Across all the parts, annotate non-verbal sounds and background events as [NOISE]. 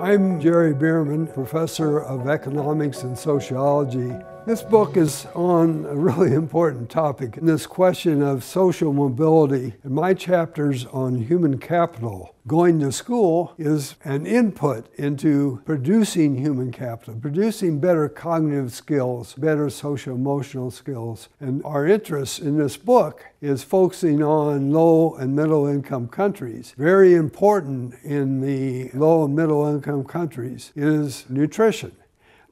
I'm Jere Behrman, professor of economics and sociology. This book is on a really [LAUGHS] important topic, this question of social mobility. And my chapters on human capital, going to school, is an input into producing human capital, producing better cognitive skills, better social emotional skills. And our interest in this book is focusing on low and middle income countries. Very important in the low and middle income countries is nutrition.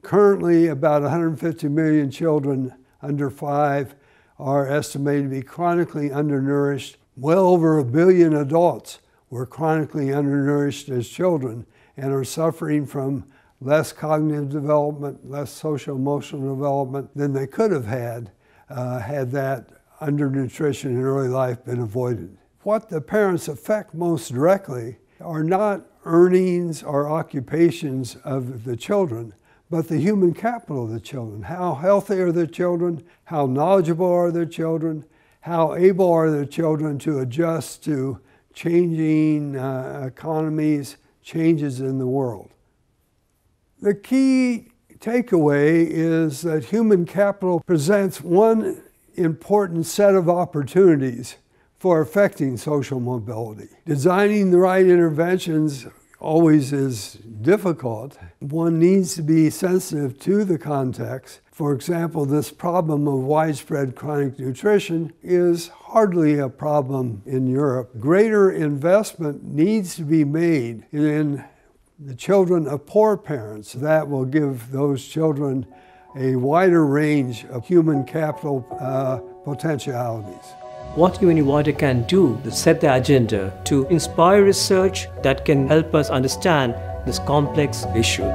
Currently, about 150 million children under five are estimated to be chronically undernourished. Well over a billion adults were chronically undernourished as children and are suffering from less cognitive development, less social emotional development than they could have had uh, had that undernutrition in early life been avoided. What the parents affect most directly are not earnings or occupations of the children, but the human capital of the children. How healthy are their children? How knowledgeable are their children? How able are their children to adjust to changing uh, economies, changes in the world? The key takeaway is that human capital presents one important set of opportunities for affecting social mobility. Designing the right interventions always is difficult. One needs to be sensitive to the context. For example, this problem of widespread chronic nutrition is hardly a problem in Europe. Greater investment needs to be made in the children of poor parents. That will give those children a wider range of human capital uh, potentialities what UNU-WIDER can do to set the agenda to inspire research that can help us understand this complex issue.